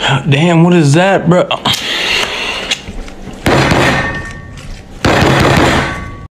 Damn, what is that, bro?